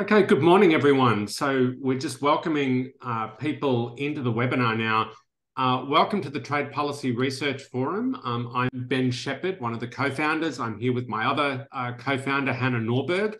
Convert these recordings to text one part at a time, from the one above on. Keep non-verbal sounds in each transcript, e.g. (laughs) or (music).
Okay, good morning, everyone. So we're just welcoming uh, people into the webinar now. Uh, welcome to the Trade Policy Research Forum. Um, I'm Ben Shepherd, one of the co-founders. I'm here with my other uh, co-founder, Hanna Norberg.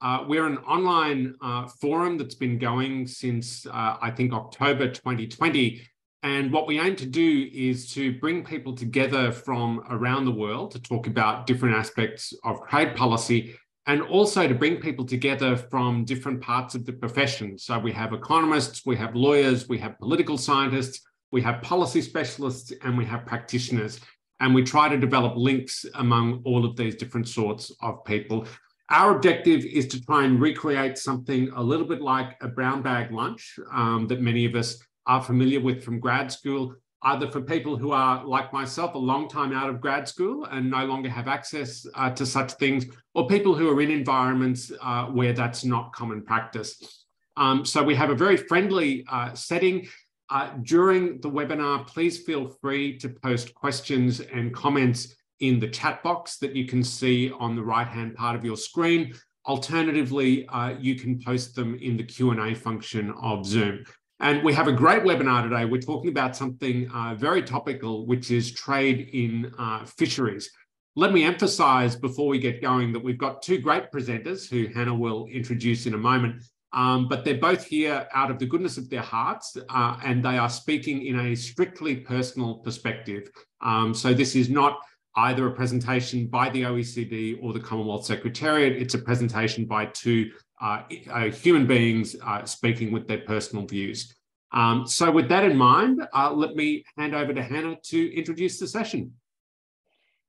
Uh, we're an online uh, forum that's been going since, uh, I think, October 2020. And what we aim to do is to bring people together from around the world to talk about different aspects of trade policy and also to bring people together from different parts of the profession. So we have economists, we have lawyers, we have political scientists, we have policy specialists, and we have practitioners. And we try to develop links among all of these different sorts of people. Our objective is to try and recreate something a little bit like a brown bag lunch um, that many of us are familiar with from grad school, either for people who are like myself, a long time out of grad school and no longer have access uh, to such things, or people who are in environments uh, where that's not common practice. Um, so we have a very friendly uh, setting. Uh, during the webinar, please feel free to post questions and comments in the chat box that you can see on the right-hand part of your screen. Alternatively, uh, you can post them in the Q&A function of Zoom. And we have a great webinar today. We're talking about something uh, very topical, which is trade in uh, fisheries. Let me emphasize before we get going that we've got two great presenters who Hanna will introduce in a moment. Um, but they're both here out of the goodness of their hearts, uh, and they are speaking in a strictly personal perspective. Um, so this is not either a presentation by the OECD or the Commonwealth Secretariat. It's a presentation by two uh, uh, human beings uh, speaking with their personal views. Um, so with that in mind, uh, let me hand over to Hanna to introduce the session.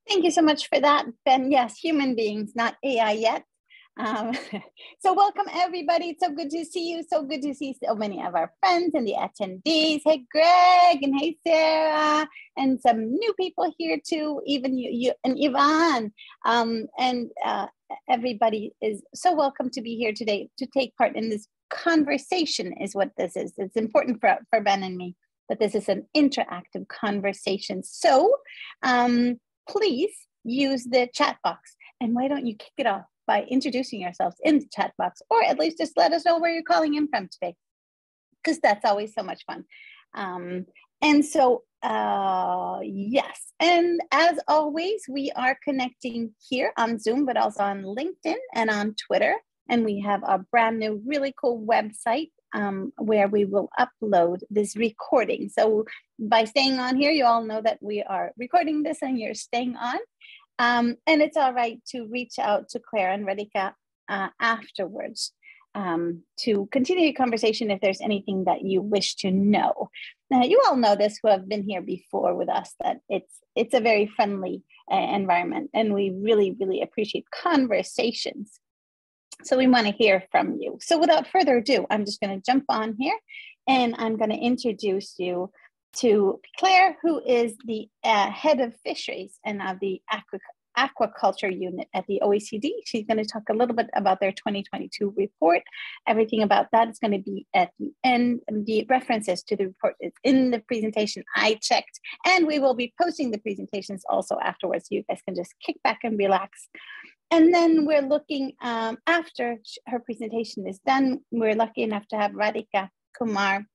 Thank you so much for that, Ben. Yes, human beings, not AI yet. Um, (laughs) so welcome everybody. It's so good to see you. So good to see so many of our friends and the attendees. Hey Greg and hey Sarah and some new people here too. Even you, you and Yvonne. Um, and uh, everybody is so welcome to be here today to take part in this conversation. Is what this is. It's important for for Ben and me that this is an interactive conversation. So um, please use the chat box. And why don't you kick it off? by introducing yourselves in the chat box, or at least just let us know where you're calling in from today, because that's always so much fun. Um, and so, uh, yes, and as always, we are connecting here on Zoom, but also on LinkedIn and on Twitter. And we have a brand new, really cool website um, where we will upload this recording. So by staying on here, you all know that we are recording this and you're staying on. Um, and it's all right to reach out to Claire and Radika uh, afterwards um, to continue the conversation if there's anything that you wish to know. Now, you all know this who have been here before with us that it's it's a very friendly uh, environment, and we really really appreciate conversations. So we want to hear from you. So without further ado, I'm just going to jump on here, and I'm going to introduce you to Claire, who is the uh, head of fisheries and of the aqua aquaculture unit at the OECD. She's going to talk a little bit about their 2022 report. Everything about that is going to be at the end. The references to the report is in the presentation I checked, and we will be posting the presentations also afterwards. You guys can just kick back and relax. And then we're looking um, after her presentation is done. We're lucky enough to have Radika Kumar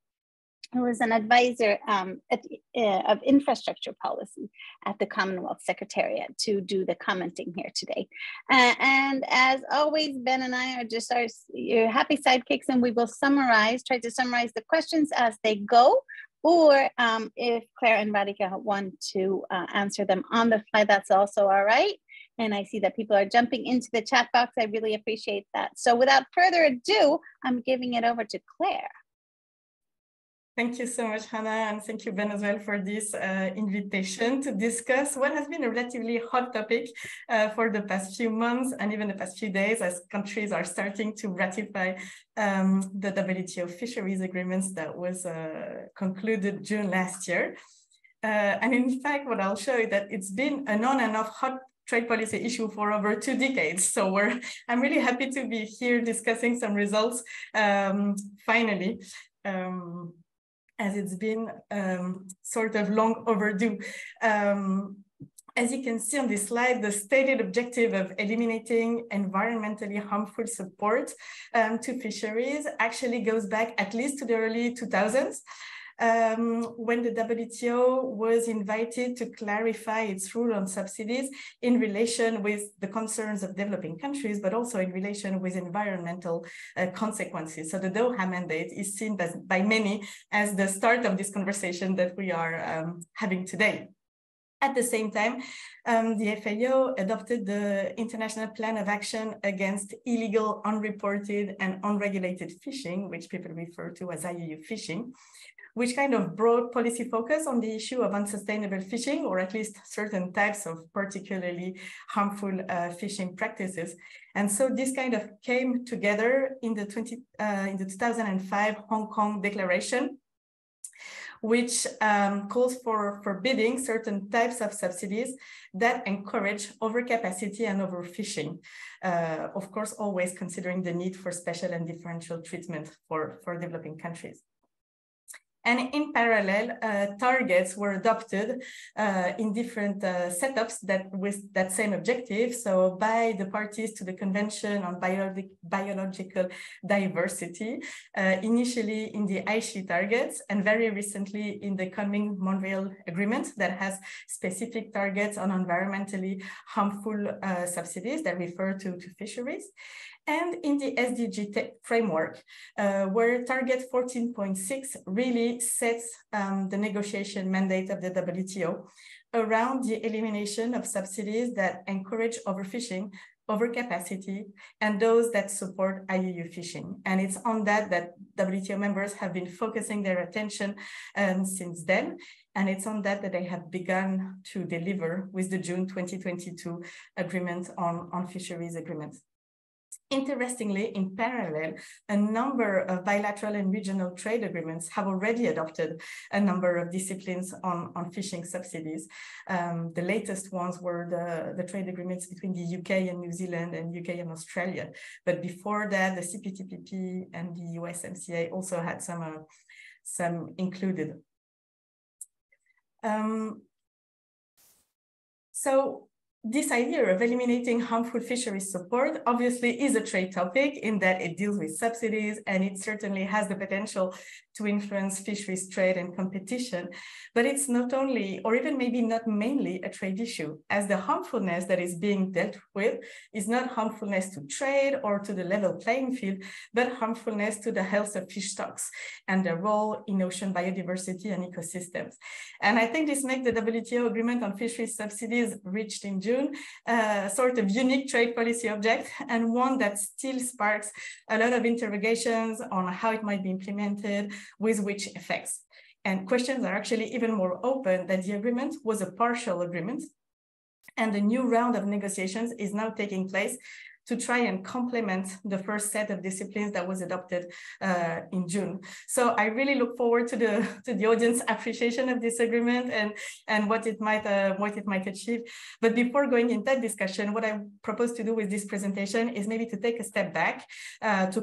who is an advisor um, at, uh, of infrastructure policy at the Commonwealth Secretariat to do the commenting here today. Uh, and as always, Ben and I are just our your happy sidekicks and we will summarize, try to summarize the questions as they go. Or um, if Claire and Radika want to uh, answer them on the fly, that's also all right. And I see that people are jumping into the chat box. I really appreciate that. So without further ado, I'm giving it over to Claire. Thank you so much, Hanna, and thank you, Ben, as well, for this uh, invitation to discuss what has been a relatively hot topic uh, for the past few months and even the past few days as countries are starting to ratify um, the WTO fisheries agreements that was uh, concluded June last year. Uh, and in fact, what I'll show you that it's been an on and off hot trade policy issue for over two decades. So we're, I'm really happy to be here discussing some results um, finally. Um, as it's been um, sort of long overdue. Um, as you can see on this slide, the stated objective of eliminating environmentally harmful support um, to fisheries actually goes back at least to the early 2000s. Um, when the WTO was invited to clarify its rule on subsidies in relation with the concerns of developing countries, but also in relation with environmental uh, consequences. So the Doha mandate is seen as, by many as the start of this conversation that we are um, having today. At the same time, um, the FAO adopted the International Plan of Action Against Illegal, Unreported, and Unregulated Fishing, which people refer to as IUU fishing, which kind of broad policy focus on the issue of unsustainable fishing, or at least certain types of particularly harmful uh, fishing practices. And so this kind of came together in the, 20, uh, in the 2005 Hong Kong Declaration, which um, calls for forbidding certain types of subsidies that encourage overcapacity and overfishing. Uh, of course, always considering the need for special and differential treatment for, for developing countries. And in parallel, uh, targets were adopted uh, in different uh, setups that with that same objective. So by the parties to the Convention on Biologic Biological Diversity, uh, initially in the Aichi targets, and very recently in the Kunming-Montreal Agreement that has specific targets on environmentally harmful uh, subsidies that refer to, to fisheries and in the SDG framework, uh, where target 14.6 really sets um, the negotiation mandate of the WTO around the elimination of subsidies that encourage overfishing, overcapacity, and those that support IUU fishing. And it's on that that WTO members have been focusing their attention um, since then. And it's on that that they have begun to deliver with the June 2022 agreement on, on fisheries agreements. Interestingly, in parallel, a number of bilateral and regional trade agreements have already adopted a number of disciplines on, on fishing subsidies. Um, the latest ones were the, the trade agreements between the UK and New Zealand and UK and Australia. But before that, the CPTPP and the USMCA also had some, uh, some included. Um, so this idea of eliminating harmful fisheries support obviously is a trade topic in that it deals with subsidies and it certainly has the potential to influence fisheries trade and competition. But it's not only, or even maybe not mainly, a trade issue, as the harmfulness that is being dealt with is not harmfulness to trade or to the level playing field, but harmfulness to the health of fish stocks and their role in ocean biodiversity and ecosystems. And I think this makes the WTO agreement on fisheries subsidies reached in June a sort of unique trade policy object and one that still sparks a lot of interrogations on how it might be implemented, with which effects. And questions are actually even more open that the agreement was a partial agreement. And the new round of negotiations is now taking place to try and complement the first set of disciplines that was adopted uh, in June. So I really look forward to the to the audience appreciation of this agreement and and what it might uh, what it might achieve. But before going into that discussion, what I propose to do with this presentation is maybe to take a step back uh, to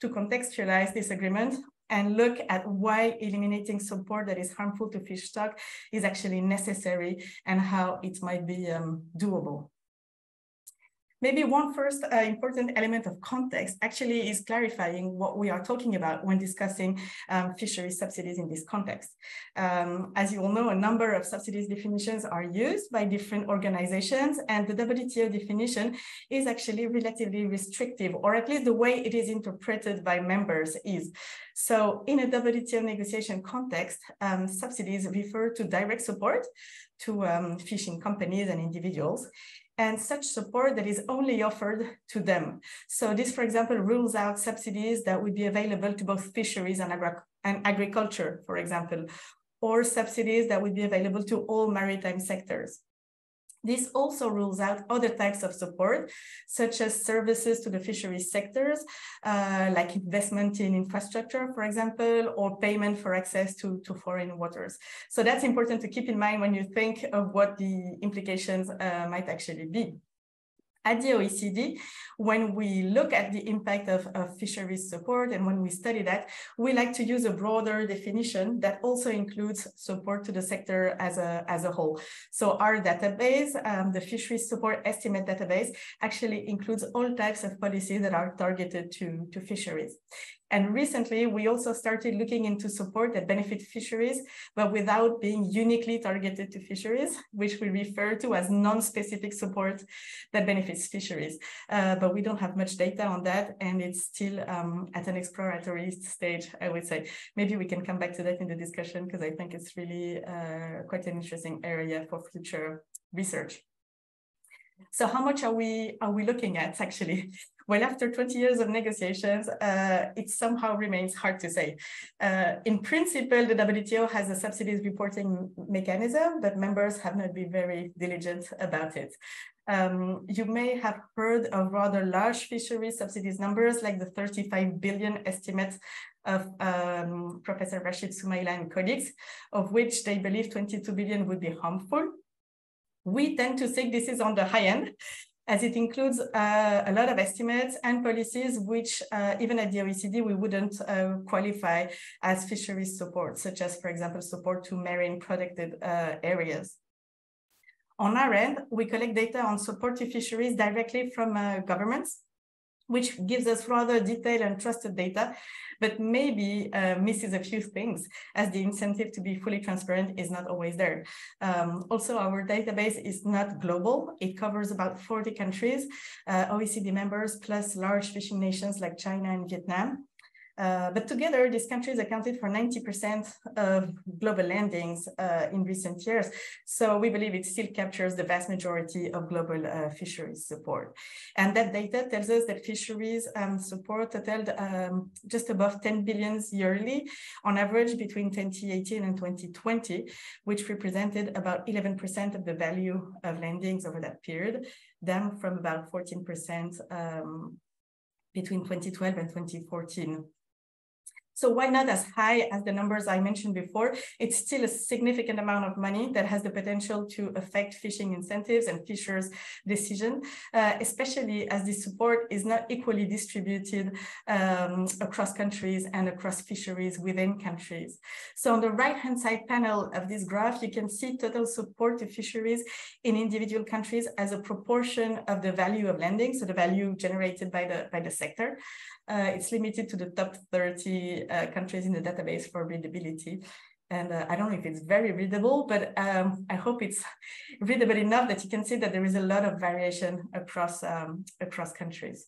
to contextualize this agreement and look at why eliminating support that is harmful to fish stock is actually necessary and how it might be um, doable. Maybe one first uh, important element of context actually is clarifying what we are talking about when discussing um, fisheries subsidies in this context. Um, as you all know, a number of subsidies definitions are used by different organizations and the WTO definition is actually relatively restrictive or at least the way it is interpreted by members is. So in a WTO negotiation context, um, subsidies refer to direct support to um, fishing companies and individuals and such support that is only offered to them. So this, for example, rules out subsidies that would be available to both fisheries and, agri and agriculture, for example, or subsidies that would be available to all maritime sectors. This also rules out other types of support, such as services to the fisheries sectors, uh, like investment in infrastructure, for example, or payment for access to, to foreign waters. So that's important to keep in mind when you think of what the implications uh, might actually be. At the OECD, when we look at the impact of, of, fisheries support and when we study that, we like to use a broader definition that also includes support to the sector as a, as a whole. So our database, um, the fisheries support estimate database, actually includes all types of policies that are targeted to, to fisheries. And recently, we also started looking into support that benefit fisheries, but without being uniquely targeted to fisheries, which we refer to as non-specific support that benefits fisheries. Uh, but we don't have much data on that, and it's still um, at an exploratory stage, I would say. Maybe we can come back to that in the discussion, because I think it's really uh, quite an interesting area for future research. So how much are we are we looking at actually? (laughs) Well, after 20 years of negotiations, uh, it somehow remains hard to say. Uh, in principle, the WTO has a subsidies reporting mechanism, but members have not been very diligent about it. Um, you may have heard of rather large fishery subsidies numbers like the 35 billion estimates of um, Professor Rashid Sumaila and colleagues, of which they believe 22 billion would be harmful. We tend to think this is on the high end, as it includes uh, a lot of estimates and policies which uh, even at the OECD we wouldn't uh, qualify as fisheries support, such as, for example, support to marine protected uh, areas. On our end, we collect data on support to fisheries directly from uh, governments, which gives us rather detailed and trusted data but maybe uh, misses a few things as the incentive to be fully transparent is not always there. Um, also, our database is not global. It covers about 40 countries, uh, OECD members, plus large fishing nations like China and Vietnam. Uh, but together, these countries accounted for 90% of global landings uh, in recent years. So we believe it still captures the vast majority of global uh, fisheries support. And that data tells us that fisheries um, support totaled um, just above 10 billions yearly on average between 2018 and 2020, which represented about 11% of the value of landings over that period, down from about 14% um, between 2012 and 2014. So why not as high as the numbers I mentioned before? It's still a significant amount of money that has the potential to affect fishing incentives and fishers' decision, uh, especially as the support is not equally distributed um, across countries and across fisheries within countries. So on the right-hand side panel of this graph, you can see total support to fisheries in individual countries as a proportion of the value of landing, so the value generated by the, by the sector. Uh, it's limited to the top 30 uh, countries in the database for readability. And uh, I don't know if it's very readable, but um, I hope it's (laughs) readable enough that you can see that there is a lot of variation across, um, across countries.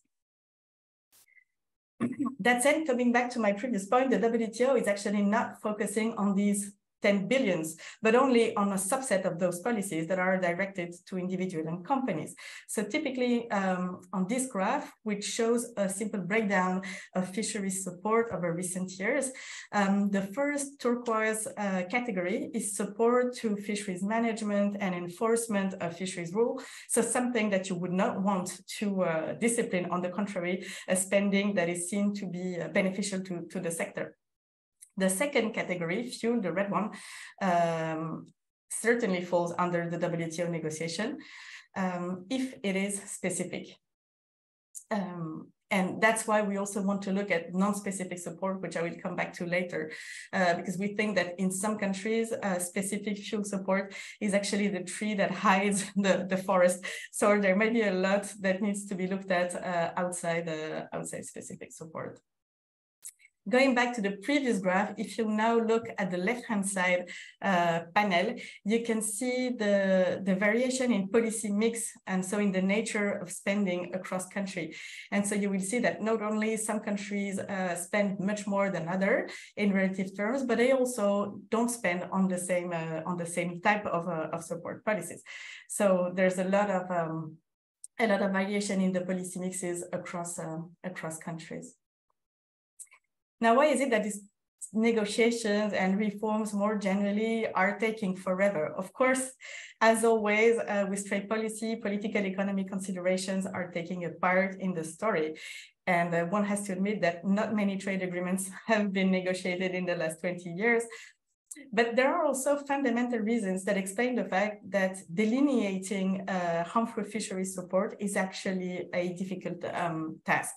(clears throat) that said, coming back to my previous point, the WTO is actually not focusing on these 10 billions, but only on a subset of those policies that are directed to individuals and companies. So typically um, on this graph, which shows a simple breakdown of fisheries support over recent years, um, the first turquoise uh, category is support to fisheries management and enforcement of fisheries rule. So something that you would not want to uh, discipline, on the contrary, a spending that is seen to be uh, beneficial to, to the sector. The second category, fuel, the red one, um, certainly falls under the WTO negotiation um, if it is specific. Um, and that's why we also want to look at non-specific support, which I will come back to later, uh, because we think that in some countries, uh, specific fuel support is actually the tree that hides (laughs) the, the forest. So there may be a lot that needs to be looked at uh, outside, uh, outside specific support. Going back to the previous graph, if you now look at the left-hand side uh, panel, you can see the, the variation in policy mix and so in the nature of spending across country. And so you will see that not only some countries uh, spend much more than other in relative terms, but they also don't spend on the same uh, on the same type of, uh, of support policies. So there's a lot of um, a lot of variation in the policy mixes across um, across countries. Now, why is it that these negotiations and reforms more generally are taking forever? Of course, as always, uh, with trade policy, political economy considerations are taking a part in the story. And uh, one has to admit that not many trade agreements (laughs) have been negotiated in the last 20 years. But there are also fundamental reasons that explain the fact that delineating uh, harmful fishery support is actually a difficult um, task.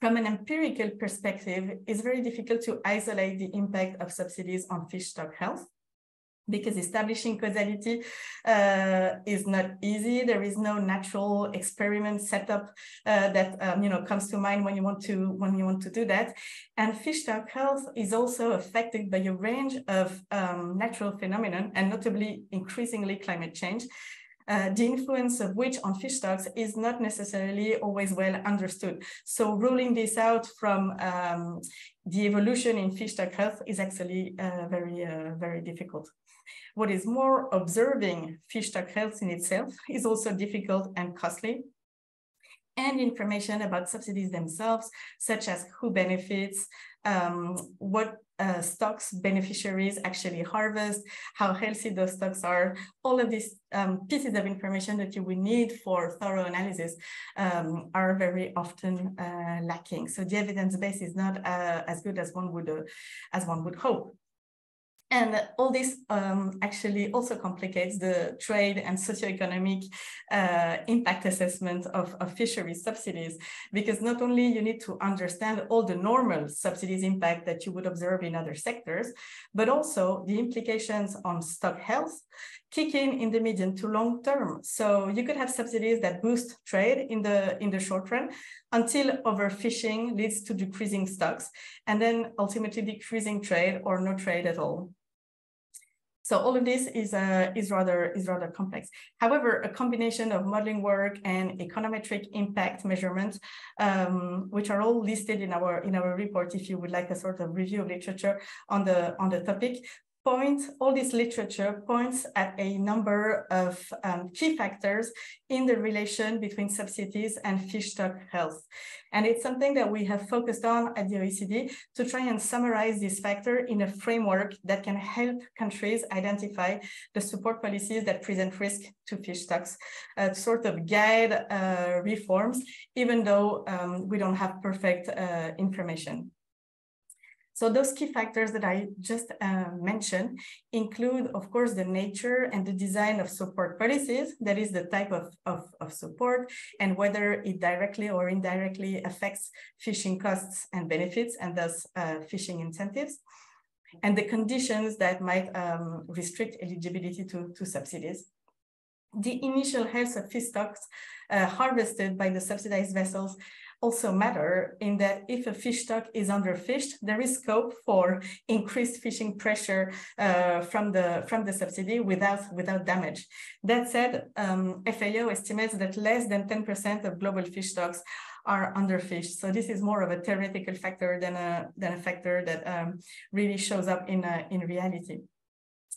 From an empirical perspective, it's very difficult to isolate the impact of subsidies on fish stock health because establishing causality uh, is not easy. There is no natural experiment setup uh, that um, you know comes to mind when you want to when you want to do that. And fish stock health is also affected by a range of um, natural phenomena, and notably increasingly climate change. Uh, the influence of which on fish stocks is not necessarily always well understood. So ruling this out from um, the evolution in fish stock health is actually uh, very, uh, very difficult. What is more, observing fish stock health in itself is also difficult and costly. And information about subsidies themselves, such as who benefits, um, what uh, stocks beneficiaries actually harvest, how healthy those stocks are, all of these um, pieces of information that you would need for thorough analysis um, are very often uh, lacking. So the evidence base is not uh, as good as one would uh, as one would hope. And all this um, actually also complicates the trade and socioeconomic uh, impact assessment of, of fishery subsidies, because not only you need to understand all the normal subsidies impact that you would observe in other sectors, but also the implications on stock health kick in in the medium to long term. So you could have subsidies that boost trade in the in the short run until overfishing leads to decreasing stocks and then ultimately decreasing trade or no trade at all. So all of this is, uh, is, rather, is rather complex. However, a combination of modeling work and econometric impact measurements, um, which are all listed in our, in our report, if you would like a sort of review of literature on the, on the topic, point, all this literature points at a number of um, key factors in the relation between subsidies and fish stock health. And it's something that we have focused on at the OECD to try and summarize this factor in a framework that can help countries identify the support policies that present risk to fish stocks, uh, sort of guide uh, reforms, even though um, we don't have perfect uh, information. So those key factors that I just uh, mentioned include, of course, the nature and the design of support policies, that is the type of, of, of support and whether it directly or indirectly affects fishing costs and benefits and thus uh, fishing incentives and the conditions that might um, restrict eligibility to, to subsidies. The initial health of fish stocks uh, harvested by the subsidized vessels also matter in that if a fish stock is underfished, there is scope for increased fishing pressure uh, from the from the subsidy without without damage. That said, um, FAO estimates that less than 10% of global fish stocks are underfished. So this is more of a theoretical factor than a than a factor that um, really shows up in uh, in reality.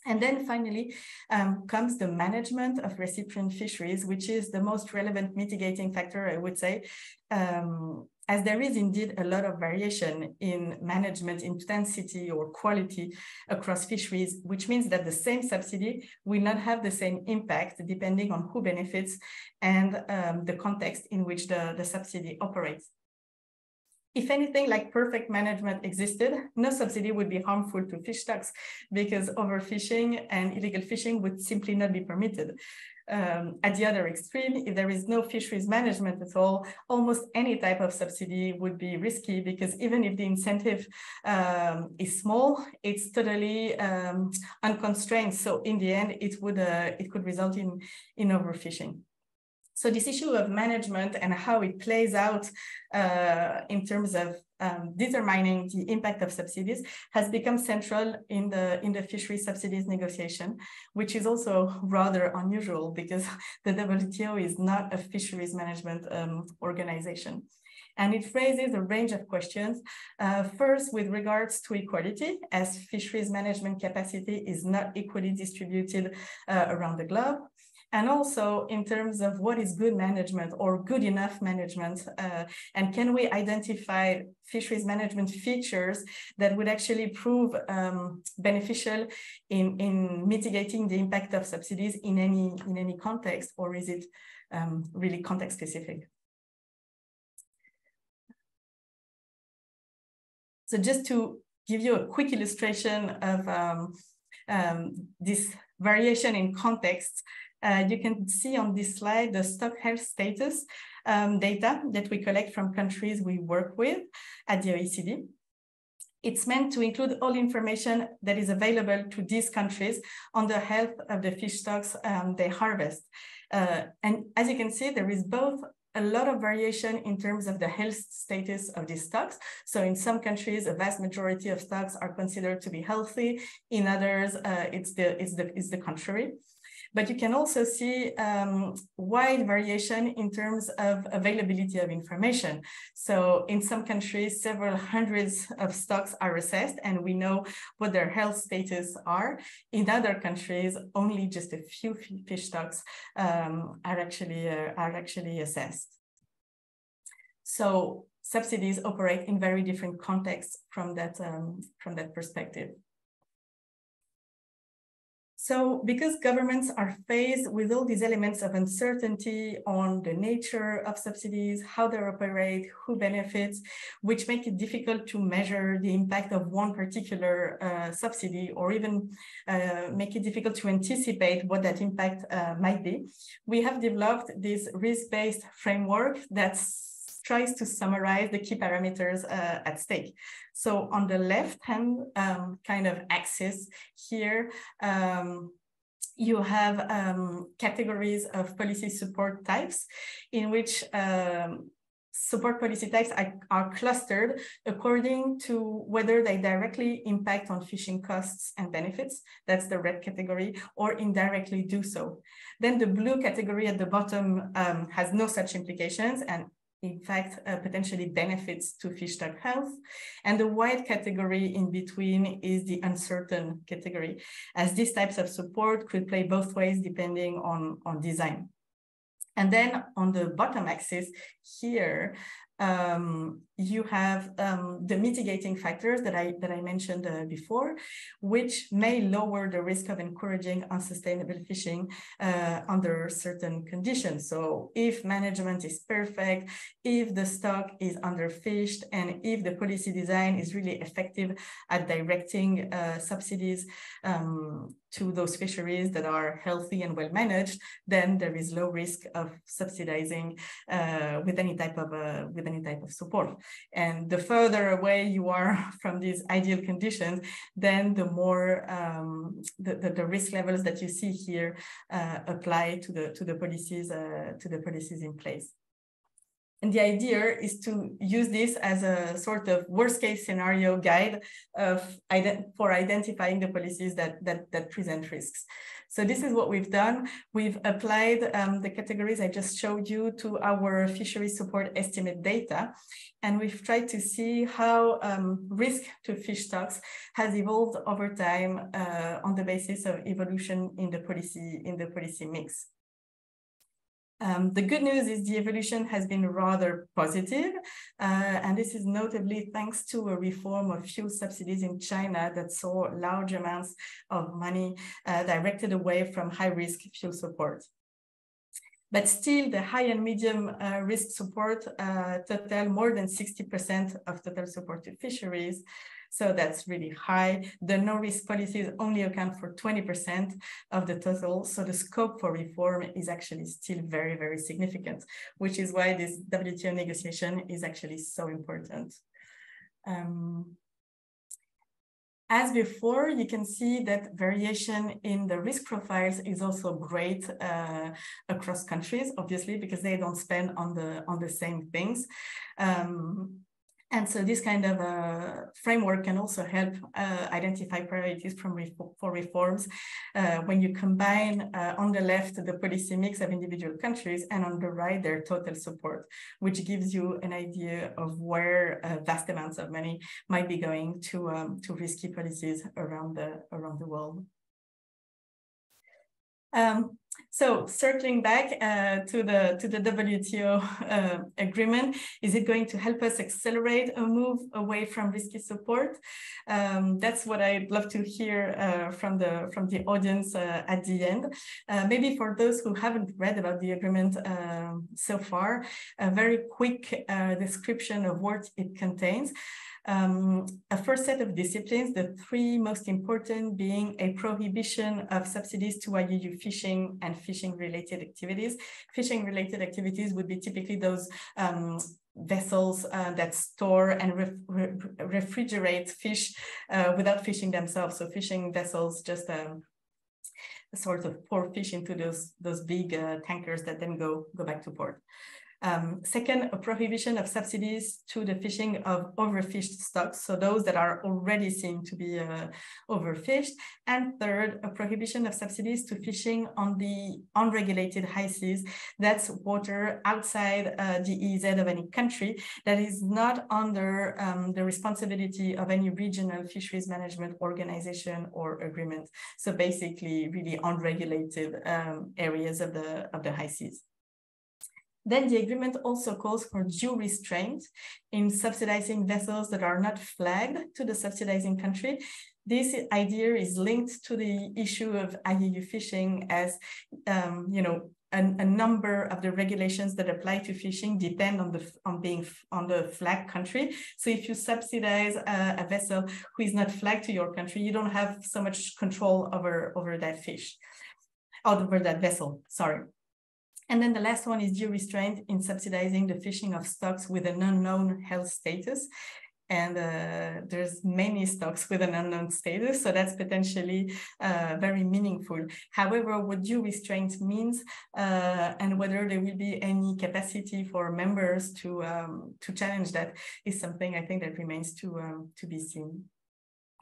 And then finally um, comes the management of recipient fisheries, which is the most relevant mitigating factor, I would say, um, as there is indeed a lot of variation in management intensity or quality across fisheries, which means that the same subsidy will not have the same impact depending on who benefits and um, the context in which the, the subsidy operates. If anything like perfect management existed, no subsidy would be harmful to fish stocks because overfishing and illegal fishing would simply not be permitted. Um, at the other extreme, if there is no fisheries management at all, almost any type of subsidy would be risky because even if the incentive um, is small, it's totally um, unconstrained. So in the end, it would uh, it could result in in overfishing. So this issue of management and how it plays out uh, in terms of um, determining the impact of subsidies has become central in the in the fishery subsidies negotiation, which is also rather unusual because (laughs) the WTO is not a fisheries management um, organization. And it raises a range of questions. Uh, first, with regards to equality, as fisheries management capacity is not equally distributed uh, around the globe and also in terms of what is good management or good enough management, uh, and can we identify fisheries management features that would actually prove um, beneficial in, in mitigating the impact of subsidies in any, in any context, or is it um, really context specific? So just to give you a quick illustration of um, um, this variation in context, uh, you can see on this slide the stock health status um, data that we collect from countries we work with at the OECD. It's meant to include all information that is available to these countries on the health of the fish stocks um, they harvest. Uh, and as you can see, there is both a lot of variation in terms of the health status of these stocks. So in some countries, a vast majority of stocks are considered to be healthy. In others, uh, it's, the, it's, the, it's the contrary. But you can also see um, wide variation in terms of availability of information. So in some countries, several hundreds of stocks are assessed and we know what their health status are. In other countries, only just a few fish stocks um, are, actually, uh, are actually assessed. So subsidies operate in very different contexts from that, um, from that perspective. So because governments are faced with all these elements of uncertainty on the nature of subsidies, how they operate, who benefits, which make it difficult to measure the impact of one particular uh, subsidy or even uh, make it difficult to anticipate what that impact uh, might be, we have developed this risk-based framework that's tries to summarize the key parameters uh, at stake. So on the left-hand um, kind of axis here, um, you have um, categories of policy support types in which um, support policy types are, are, clustered according to whether they directly impact on fishing costs and benefits, that's the red category, or indirectly do so. Then the blue category at the bottom um, has no such implications and in fact, uh, potentially benefits to fish stock health. And the white category in between is the uncertain category, as these types of support could play both ways depending on, on design. And then on the bottom axis here, um, you have um, the mitigating factors that I that I mentioned uh, before, which may lower the risk of encouraging unsustainable fishing uh, under certain conditions. So if management is perfect, if the stock is underfished, and if the policy design is really effective at directing uh, subsidies um, to those fisheries that are healthy and well managed, then there is low risk of subsidizing uh, with any type of uh, with any type of support. And the further away you are (laughs) from these ideal conditions, then the more um, the, the, the, risk levels that you see here uh, apply to the to the policies uh, to the policies in place. And the idea is to use this as a sort of worst case scenario guide of for identifying the policies that, that, that present risks. So this is what we've done. We've applied um, the categories I just showed you to our fishery support estimate data. And we've tried to see how um, risk to fish stocks has evolved over time uh, on the basis of evolution in the policy in the policy mix. Um, the good news is the evolution has been rather positive, uh, and this is notably thanks to a reform of fuel subsidies in China that saw large amounts of money uh, directed away from high-risk fuel support. But still, the high and medium uh, risk support uh, total more than 60% of total support to fisheries, so that's really high. The no risk policies only account for 20% of the total. So the scope for reform is actually still very, very significant, which is why this WTO negotiation is actually so important. Um, as before, you can see that variation in the risk profiles is also great uh, across countries, obviously, because they don't spend on the on the same things. Um, and so this kind of a framework can also help uh, identify priorities from for reforms uh, when you combine uh, on the left the policy mix of individual countries and on the right their total support, which gives you an idea of where uh, vast amounts of money might be going to um, to risky policies around the around the world. Um, so circling back uh, to the to the WTO uh, agreement, is it going to help us accelerate a move away from risky support? Um, that's what I'd love to hear uh, from the from the audience uh, at the end. Uh, maybe for those who haven't read about the agreement um, so far, a very quick uh, description of what it contains. Um, a first set of disciplines, the three most important being a prohibition of subsidies to IUU fishing and fishing related activities. Fishing related activities would be typically those um, vessels uh, that store and ref re refrigerate fish uh, without fishing themselves. So fishing vessels just um, sort of pour fish into those those big uh, tankers that then go go back to port. Um, second, a prohibition of subsidies to the fishing of overfished stocks, so those that are already seen to be uh, overfished. And third, a prohibition of subsidies to fishing on the unregulated high seas, that's water outside uh, the EEZ of any country that is not under um, the responsibility of any regional fisheries management organization or agreement. So basically really unregulated um, areas of the, of the high seas. Then the agreement also calls for due restraint in subsidizing vessels that are not flagged to the subsidizing country. This idea is linked to the issue of IUU fishing as, um, you know, a, a, number of the regulations that apply to fishing depend on the on being on the flag country. So if you subsidize a, a vessel who is not flagged to your country, you don't have so much control over over that fish, over that vessel. Sorry. And then the last one is due restraint in subsidizing the fishing of stocks with an unknown health status. And uh, there's many stocks with an unknown status, so that's potentially uh, very meaningful. However, what due restraint means uh, and whether there will be any capacity for members to um, to challenge that is something I think that remains to um, to be seen.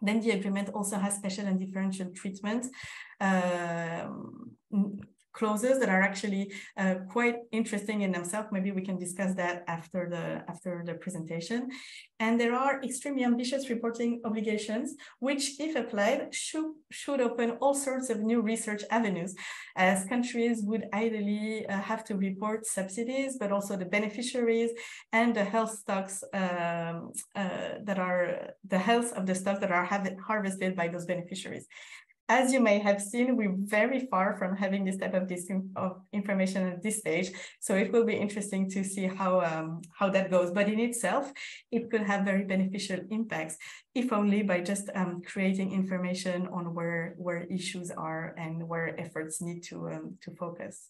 Then the agreement also has special and differential treatment. Um, clauses that are actually uh, quite interesting in themselves. Maybe we can discuss that after the after the presentation. And there are extremely ambitious reporting obligations, which, if applied, should should open all sorts of new research avenues, as countries would ideally uh, have to report subsidies, but also the beneficiaries and the health stocks um, uh, that are the health of the stocks that are harvested by those beneficiaries as you may have seen, we're very far from having this type of, of information at this stage. So it will be interesting to see how, um, how that goes. But in itself, it could have very beneficial impacts, if only by just um, creating information on where, where issues are and where efforts need to, um, to focus.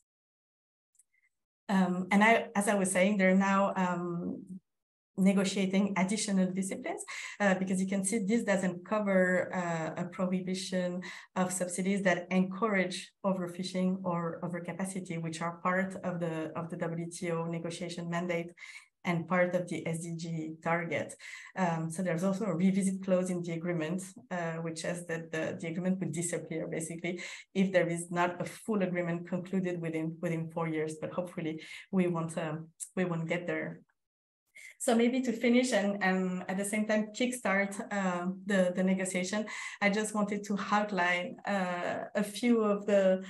Um, and I, as I was saying, there are now um, negotiating additional disciplines uh, because you can see this doesn't cover uh, a prohibition of subsidies that encourage overfishing or overcapacity which are part of the of the WTO negotiation mandate and part of the SDG target. Um, so there's also a revisit clause in the agreement, uh, which says that the, the agreement would disappear basically if there is not a full agreement concluded within within four years. But hopefully we won't um, we won't get there so maybe to finish and, and at the same time kickstart uh, the, the negotiation, I just wanted to outline uh, a few of the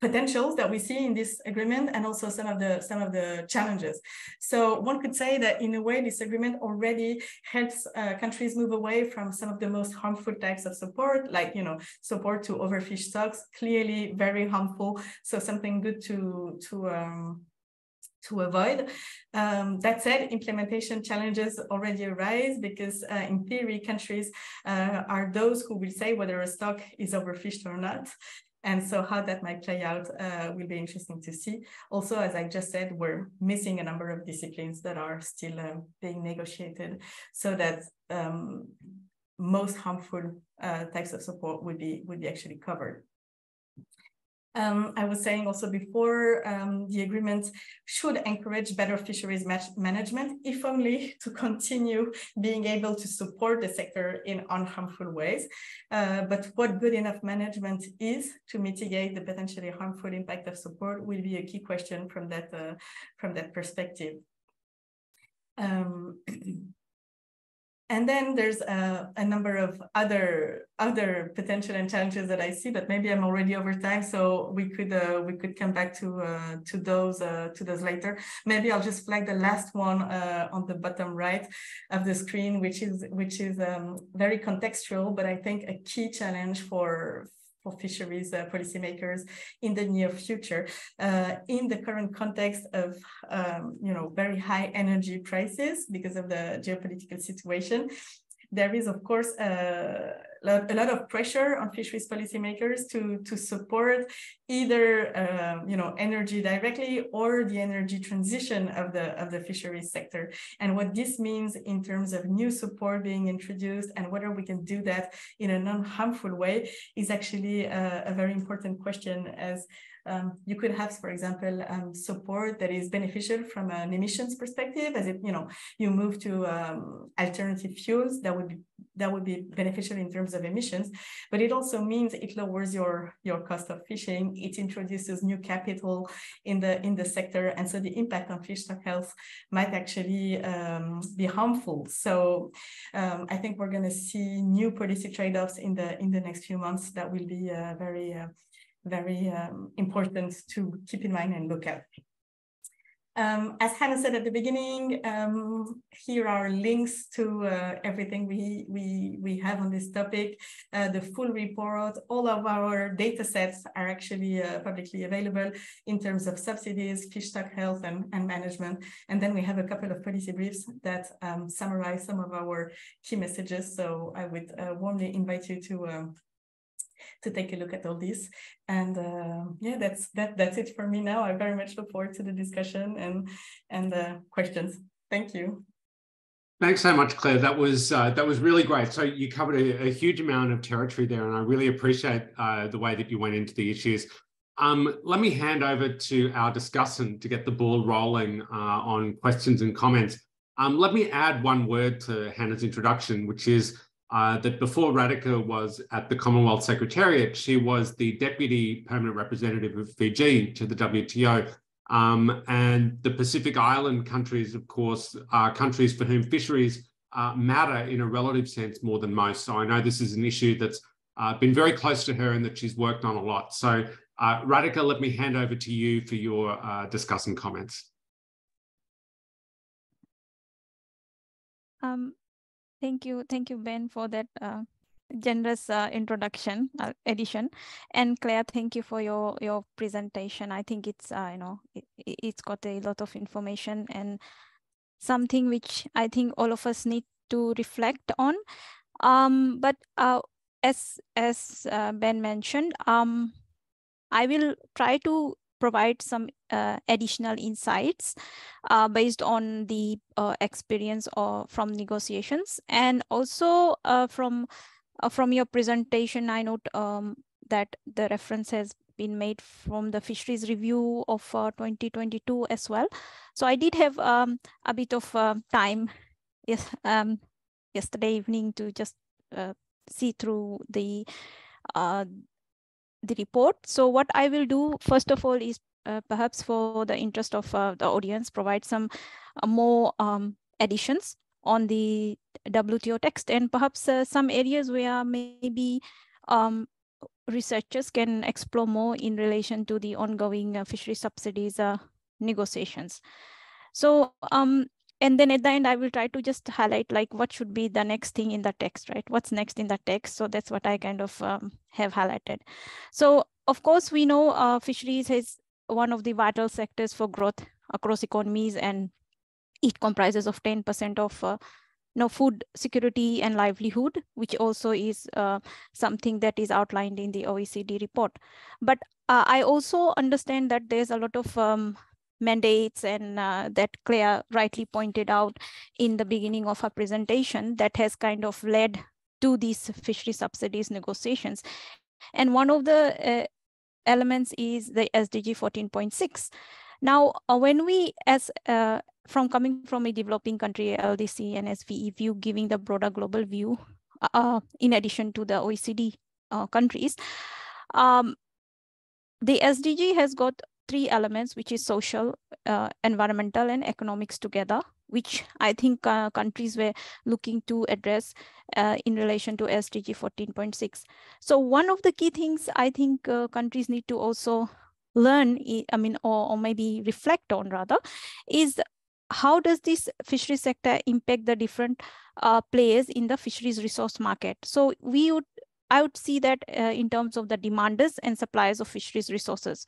potentials that we see in this agreement and also some of the some of the challenges. So one could say that in a way this agreement already helps uh, countries move away from some of the most harmful types of support like you know support to overfish stocks clearly very harmful. So something good to to um, to avoid. Um, that said, implementation challenges already arise because uh, in theory, countries uh, are those who will say whether a stock is overfished or not. And so how that might play out uh, will be interesting to see. Also, as I just said, we're missing a number of disciplines that are still uh, being negotiated so that um, most harmful uh, types of support would be, would be actually covered. Um, I was saying also before, um, the agreement should encourage better fisheries management, if only (laughs) to continue being able to support the sector in unharmful ways. Uh, but what good enough management is to mitigate the potentially harmful impact of support will be a key question from that, uh, from that perspective. Um, (clears throat) And then there's a, a, number of other other potential and challenges that I see, but maybe I'm already over time, so we could uh, we could come back to uh, to those uh, to those later. Maybe I'll just flag the last one uh, on the bottom right of the screen, which is which is um, very contextual, but I think a key challenge for for fisheries uh, policymakers in the near future. Uh, in the current context of um, you know very high energy prices because of the geopolitical situation there is of course uh, a lot of pressure on fisheries policymakers to, to support either um, you know energy directly or the energy transition of the of the fisheries sector. And what this means in terms of new support being introduced and whether we can do that in a non-harmful way is actually a, a very important question as um, you could have, for example, um, support that is beneficial from an emissions perspective, as it you know you move to um, alternative fuels that would be that would be beneficial in terms of emissions. But it also means it lowers your your cost of fishing. It introduces new capital in the in the sector, and so the impact on fish stock health might actually um, be harmful. So um, I think we're going to see new policy trade-offs in the in the next few months that will be uh, very uh, very um, important to keep in mind and look at. Um, as Hanna said at the beginning, um, here are links to uh, everything we, we, we have on this topic. Uh, the full report, all of our data sets are actually uh, publicly available in terms of subsidies, fish stock health and, and management. And then we have a couple of policy briefs that um, summarize some of our key messages. So I would uh, warmly invite you to um, to take a look at all this. And uh, yeah, that's that that's it for me now. I very much look forward to the discussion and and the questions. Thank you. Thanks so much, Claire. That was uh, that was really great. So you covered a, a, huge amount of territory there, and I really appreciate uh, the way that you went into the issues. Um, let me hand over to our discussant to get the ball rolling uh, on questions and comments. Um, let me add one word to Hanna's introduction, which is uh, that before Radika was at the Commonwealth Secretariat, she was the Deputy Permanent Representative of Fiji to the WTO. Um, and the Pacific Island countries, of course, are countries for whom fisheries uh, matter in a relative sense more than most. So I know this is an issue that's uh, been very close to her and that she's worked on a lot. So uh, Radika, let me hand over to you for your uh, discussing comments. Um, Thank you. Thank you, Ben, for that uh, generous uh, introduction uh, edition and claire thank you for your your presentation i think it's uh, you know it, it's got a lot of information and something which i think all of us need to reflect on um but uh as as uh, ben mentioned um i will try to provide some uh, additional insights uh, based on the uh, experience or from negotiations. And also uh, from uh, from your presentation i note um, that the reference has been made from the fisheries review of uh, 2022 as well. So i did have um, a bit of time yes um, yesterday evening to just see through the the report. So what I will do, first of all, is uh, perhaps for the interest of uh, the audience, provide some uh, more um, additions on the WTO text and perhaps uh, some areas where maybe um, researchers can explore more in relation to the ongoing uh, fishery subsidies uh, negotiations. So um, and then at the end, I will try to just highlight like what should be the next thing in the text, right? What's next in the text? So that's what I kind of um, have highlighted. So of course, we know uh, fisheries is one of the vital sectors for growth across economies and it comprises of 10% of uh, no food security and livelihood, which also is uh, something that is outlined in the OECD report. But uh, I also understand that there's a lot of um, mandates and uh, that Claire rightly pointed out in the beginning of her presentation that has kind of led to these fishery subsidies negotiations. And one of the uh, elements is the SDG 14.6. Now, uh, when we, as uh, from coming from a developing country, LDC and SVE view, giving the broader global view, uh, in addition to the OECD uh, countries, um, the SDG has got three elements, which is social, uh, environmental, and economics together, which I think uh, countries were looking to address uh, in relation to SDG 14.6. So one of the key things I think uh, countries need to also learn, I mean, or, or maybe reflect on rather, is how does this fisheries sector impact the different uh, players in the fisheries resource market? So we would I would see that uh, in terms of the demanders and suppliers of fisheries resources.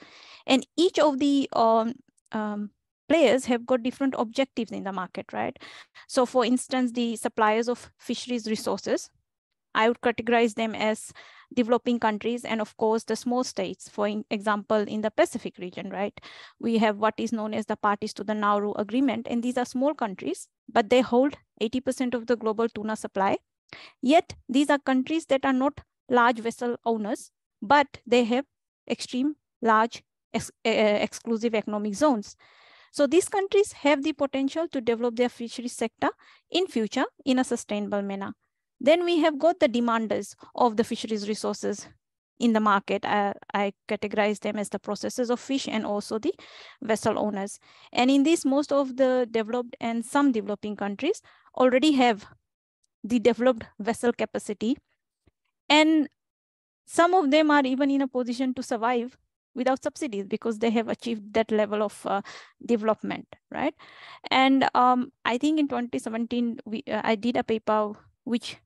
And each of the um, um, players have got different objectives in the market, right? So for instance, the suppliers of fisheries resources, I would categorize them as developing countries and of course the small states, for example, in the Pacific region, right? We have what is known as the parties to the Nauru Agreement, and these are small countries, but they hold 80% of the global tuna supply. Yet these are countries that are not large vessel owners, but they have extreme large ex uh, exclusive economic zones. So these countries have the potential to develop their fisheries sector in future in a sustainable manner. Then we have got the demanders of the fisheries resources in the market. I, I categorize them as the processors of fish and also the vessel owners. And in this, most of the developed and some developing countries already have the developed vessel capacity. And some of them are even in a position to survive without subsidies because they have achieved that level of uh, development, right? And um, I think in 2017, we, uh, I did a paper which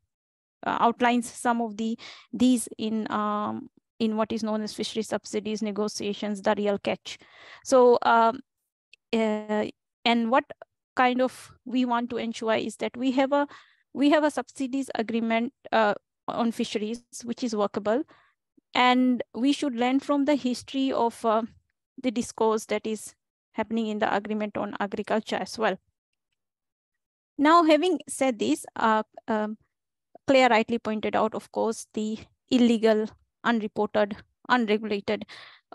uh, outlines some of the these in um, in what is known as fishery subsidies negotiations, the real catch. So, um, uh, and what kind of we want to ensure is that we have a we have a subsidies agreement uh, on fisheries which is workable, and we should learn from the history of uh, the discourse that is happening in the agreement on agriculture as well. Now, having said this, uh, um, Claire rightly pointed out, of course, the illegal, unreported, unregulated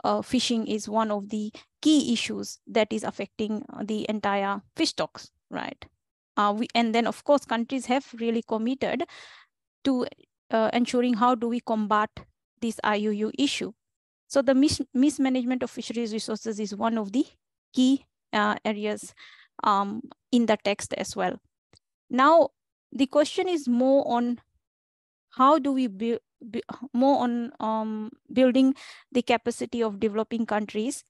uh, fishing is one of the key issues that is affecting uh, the entire fish stocks, right? Uh, we, and then, of course, countries have really committed to uh, ensuring how do we combat this IUU issue. So the mis mismanagement of fisheries resources is one of the key uh, areas um, in the text as well. Now, the question is more on how do we build more on um, building the capacity of developing countries,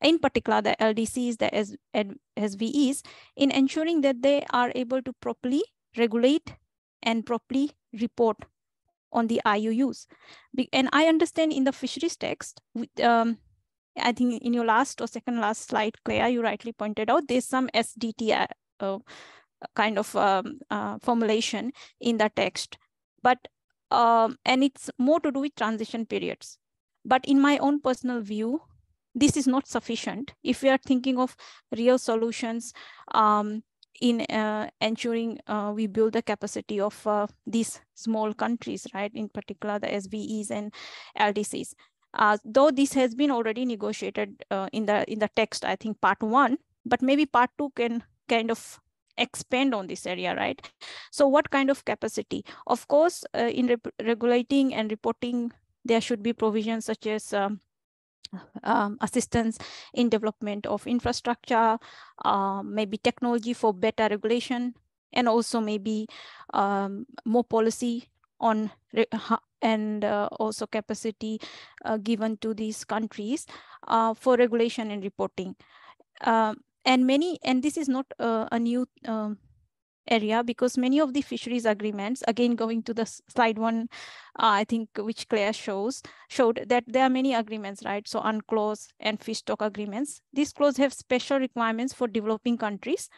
in particular the LDCs, the S SVEs, in ensuring that they are able to properly regulate and properly report on the IUUs. And I understand in the fisheries text, um, I think in your last or second last slide, Claire, you rightly pointed out, there's some SDT uh, kind of um, uh, formulation in the text. But um, and it's more to do with transition periods. But in my own personal view, this is not sufficient. If we are thinking of real solutions um, in uh, ensuring uh, we build the capacity of uh, these small countries, right? In particular, the SVEs and LDCs. Uh, though this has been already negotiated uh, in the in the text, I think part one, but maybe part two can kind of expand on this area, right? So what kind of capacity? Of course, uh, in regulating and reporting, there should be provisions such as um, um, assistance in development of infrastructure, uh, maybe technology for better regulation, and also maybe um, more policy on and uh, also capacity uh, given to these countries uh, for regulation and reporting. Um, and many, and this is not uh, a new um, area because many of the fisheries agreements, again, going to the slide one, uh, I think, which Claire shows, showed that there are many agreements, right? So UNCLOS and fish stock agreements. These clauses have special requirements for developing countries,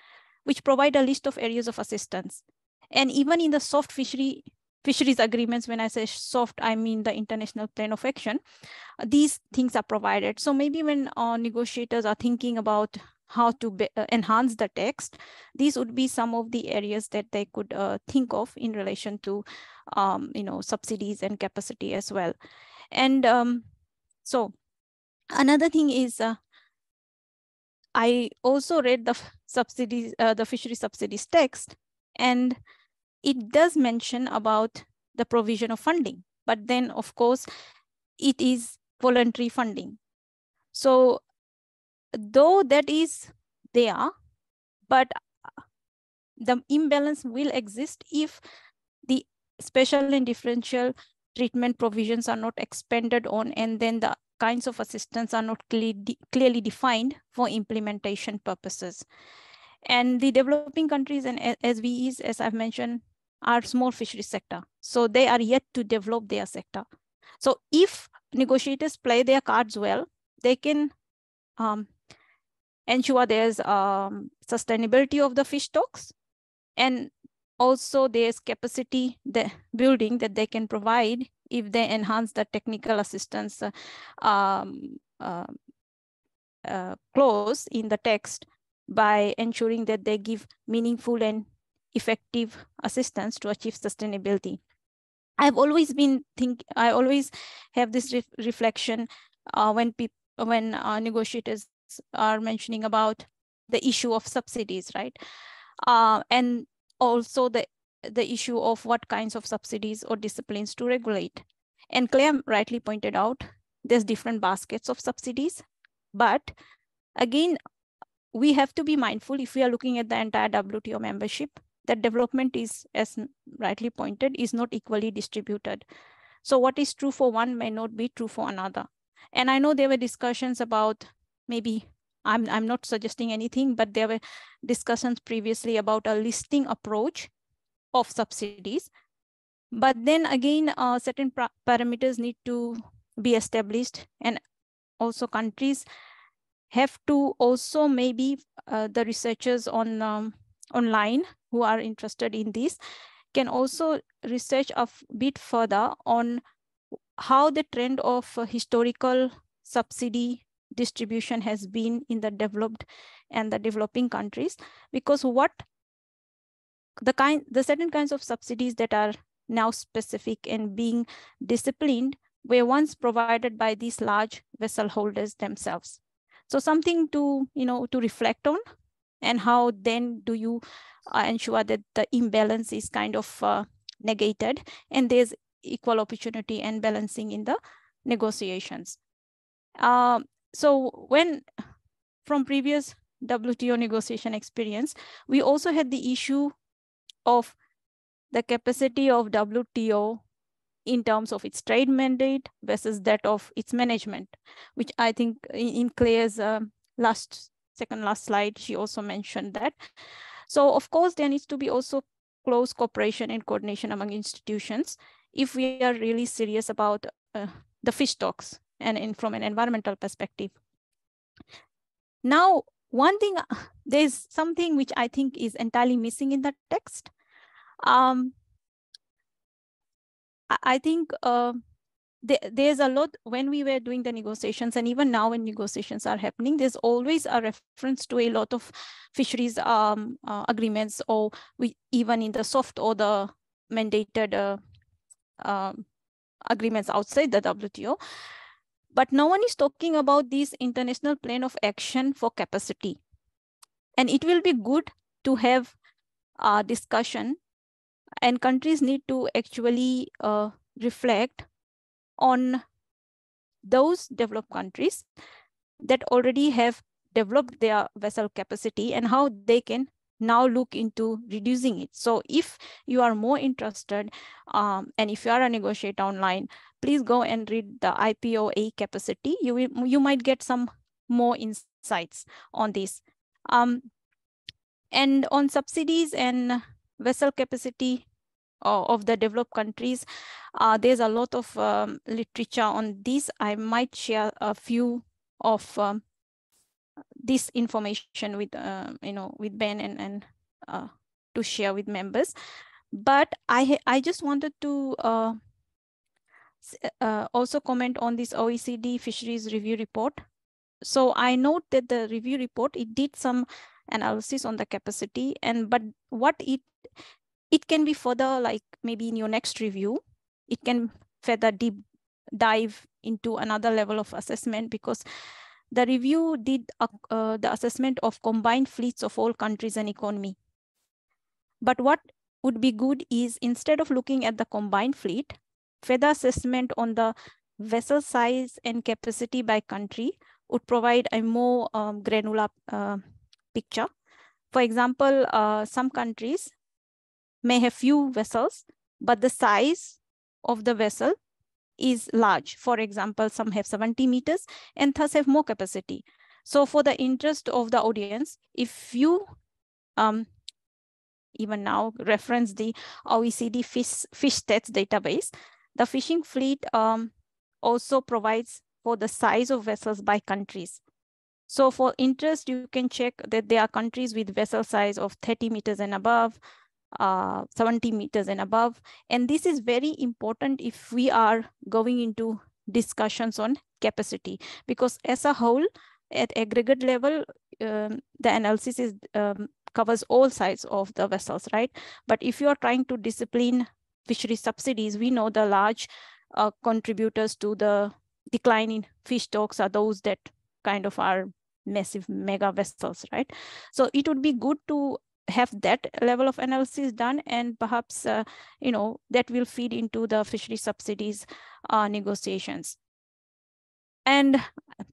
which provide a list of areas of assistance. And even in the soft fishery fisheries agreements, when I say soft, I mean the international plan of action, these things are provided. So maybe when uh, negotiators are thinking about how to uh, enhance the text, these would be some of the areas that they could uh, think of in relation to, um, you know, subsidies and capacity as well. And um, so another thing is, uh, I also read the subsidies, uh, the fishery subsidies text, and it does mention about the provision of funding, but then of course, it is voluntary funding. So though that is there, but the imbalance will exist if the special and differential treatment provisions are not expanded on and then the kinds of assistance are not clearly, clearly defined for implementation purposes. And the developing countries and SVEs, as I've mentioned, are small fisheries sector. So they are yet to develop their sector. So if negotiators play their cards well, they can um, ensure there's um, sustainability of the fish stocks and also there's capacity the building that they can provide if they enhance the technical assistance uh, um, uh, uh, clause in the text by ensuring that they give meaningful and effective assistance to achieve sustainability. I've always been think I always have this re reflection uh, when people when uh, negotiators are mentioning about the issue of subsidies, right? Uh, and also the the issue of what kinds of subsidies or disciplines to regulate. And Claire rightly pointed out, there's different baskets of subsidies, but again, we have to be mindful if we are looking at the entire WTO membership, that development is, as rightly pointed, is not equally distributed. So what is true for one may not be true for another. And I know there were discussions about maybe I'm, I'm not suggesting anything, but there were discussions previously about a listing approach of subsidies. But then again, uh, certain parameters need to be established and also countries have to also maybe uh, the researchers on um, online who are interested in this can also research a bit further on how the trend of uh, historical subsidy distribution has been in the developed and the developing countries because what the kind the certain kinds of subsidies that are now specific and being disciplined were once provided by these large vessel holders themselves so something to you know to reflect on and how then do you uh, ensure that the imbalance is kind of uh, negated and there's equal opportunity and balancing in the negotiations. Um, so when from previous WTO negotiation experience, we also had the issue of the capacity of WTO in terms of its trade mandate versus that of its management, which I think in Claire's uh, last second last slide, she also mentioned that. So of course, there needs to be also close cooperation and coordination among institutions if we are really serious about uh, the fish stocks and in, from an environmental perspective. Now, one thing, (laughs) there's something which I think is entirely missing in the text. Um, I think uh, there's a lot when we were doing the negotiations and even now when negotiations are happening there's always a reference to a lot of fisheries um, uh, agreements or we even in the soft or the mandated uh, um, agreements outside the wto but no one is talking about this international plan of action for capacity. And it will be good to have a discussion and countries need to actually uh, reflect on those developed countries that already have developed their vessel capacity and how they can now look into reducing it. So if you are more interested um, and if you are a negotiator online, please go and read the IPOA capacity. You, will, you might get some more insights on this. Um, and on subsidies and vessel capacity, of the developed countries. Uh, there's a lot of um, literature on this. I might share a few of um, this information with uh, you know with Ben and and uh, to share with members. But I I just wanted to uh, uh, also comment on this OECD fisheries review report. So I note that the review report it did some analysis on the capacity and but what it it can be further like maybe in your next review, it can further deep dive into another level of assessment because the review did uh, the assessment of combined fleets of all countries and economy. But what would be good is instead of looking at the combined fleet, further assessment on the vessel size and capacity by country would provide a more um, granular uh, picture For example, uh, some countries may have few vessels, but the size of the vessel is large. For example, some have 70 meters and thus have more capacity. So for the interest of the audience, if you um, even now reference the OECD fish, fish stats database, the fishing fleet um, also provides for the size of vessels by countries. So for interest, you can check that there are countries with vessel size of 30 meters and above, uh, 70 meters and above. And this is very important if we are going into discussions on capacity, because as a whole, at aggregate level, um, the analysis is, um, covers all sides of the vessels, right? But if you are trying to discipline fishery subsidies, we know the large uh, contributors to the decline in fish stocks are those that kind of are massive mega vessels, right? So it would be good to have that level of analysis done and perhaps, uh, you know, that will feed into the fishery subsidies uh, negotiations. And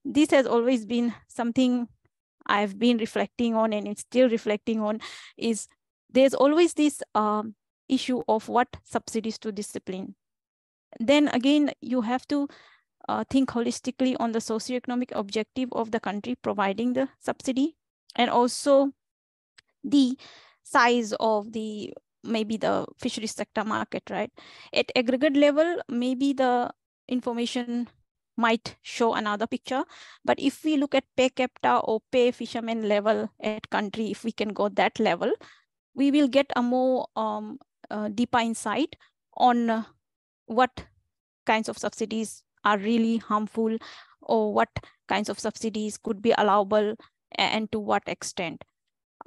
this has always been something I've been reflecting on and it's still reflecting on is there's always this um, issue of what subsidies to discipline. Then again, you have to uh, think holistically on the socioeconomic objective of the country providing the subsidy and also the size of the maybe the fisheries sector market, right? At aggregate level, maybe the information might show another picture. But if we look at per capita or pay fishermen level at country, if we can go that level, we will get a more um, uh, deeper insight on what kinds of subsidies are really harmful or what kinds of subsidies could be allowable and to what extent.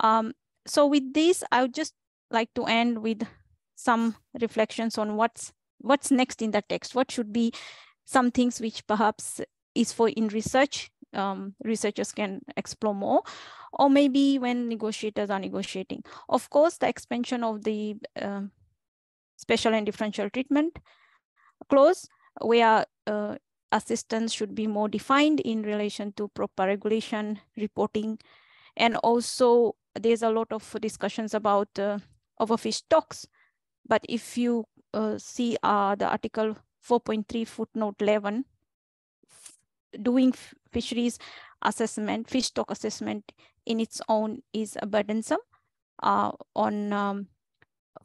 Um, so with this, I would just like to end with some reflections on what's what's next in the text. What should be some things which perhaps is for in research, um, researchers can explore more, or maybe when negotiators are negotiating. Of course, the expansion of the uh, special and differential treatment clause, where uh, assistance should be more defined in relation to proper regulation, reporting, and also there's a lot of discussions about uh, overfish stocks. But if you uh, see uh, the article 4.3 footnote 11, doing fisheries assessment, fish stock assessment in its own is burdensome uh, on um,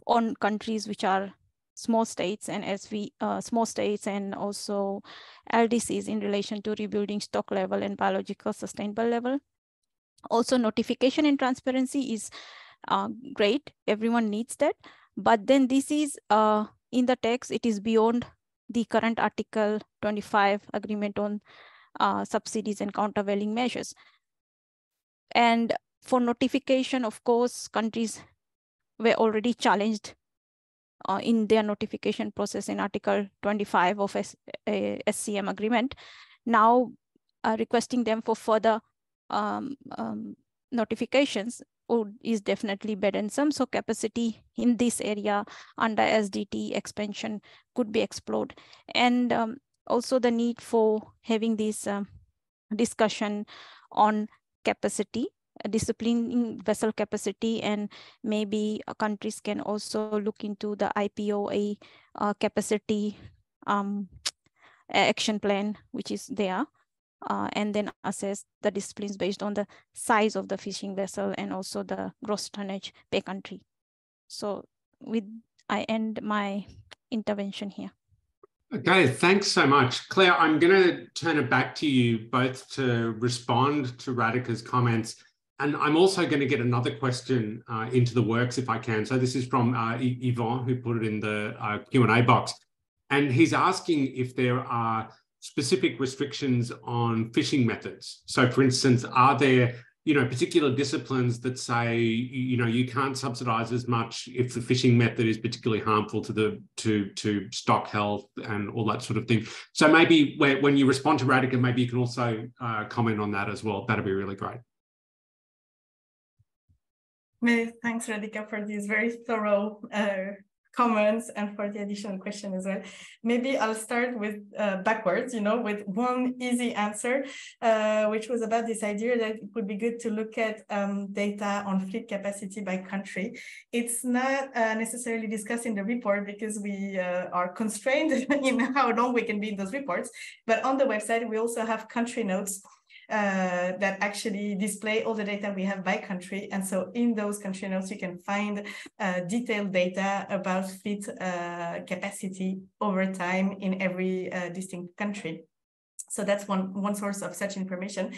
on countries which are small states and we uh, small states and also LDCs in relation to rebuilding stock level and biological sustainable level. Also notification and transparency is uh, great. Everyone needs that. But then this is uh, in the text, it is beyond the current Article 25 agreement on uh, subsidies and countervailing measures. And for notification, of course, countries were already challenged uh, in their notification process in Article 25 of S SCM agreement. Now uh, requesting them for further um, um, notifications would, is definitely burdensome. So capacity in this area under SDT expansion could be explored. And um, also the need for having this um, discussion on capacity disciplining vessel capacity and maybe uh, countries can also look into the IPOA uh, capacity um, (tsk) action plan, which is there uh, and then assess the disciplines based on the size of the fishing vessel and also the gross tonnage per country. So with I end my intervention here. Okay, thanks so much. Claire, I'm going to turn it back to you both to respond to Radika's comments. And I'm also going to get another question uh, into the works if I can. So this is from uh, Yvonne, who put it in the uh, Q&A box. And he's asking if there are specific restrictions on fishing methods. So, for instance, are there you know particular disciplines that say you know you can't subsidize as much if the fishing method is particularly harmful to the to to stock health and all that sort of thing? So maybe when you respond to Radika maybe you can also uh, comment on that as well. That'd be really great. Thanks Radika for this very thorough uh, comments and for the additional question as well. Maybe I'll start with uh, backwards, you know, with one easy answer, uh, which was about this idea that it would be good to look at um, data on fleet capacity by country. It's not uh, necessarily discussed in the report because we uh, are constrained (laughs) in how long we can be in those reports, but on the website, we also have country notes uh, that actually display all the data we have by country. And so in those country notes, you can find uh, detailed data about fleet uh, capacity over time in every uh, distinct country. So that's one, one source of such information.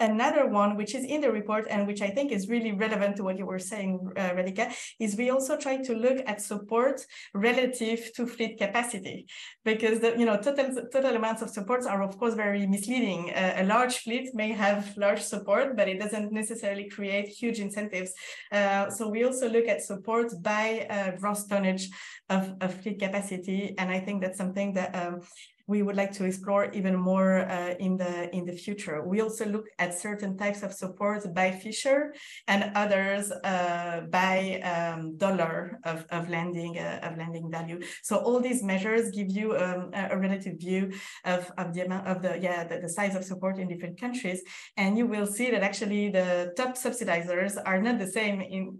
Another one, which is in the report and which I think is really relevant to what you were saying, uh, Radika, is we also try to look at support relative to fleet capacity, because the you know total total amounts of supports are of course very misleading. Uh, a large fleet may have large support, but it doesn't necessarily create huge incentives. Uh, so we also look at support by uh, gross tonnage of, of fleet capacity, and I think that's something that um, we would like to explore even more uh, in the in the future. We also look at certain types of support by Fisher and others uh, by um, dollar of, of landing uh, of landing value. So all these measures give you um, a, relative view of, of the amount of the yeah the, the size of support in different countries, and you will see that actually the top subsidizers are not the same in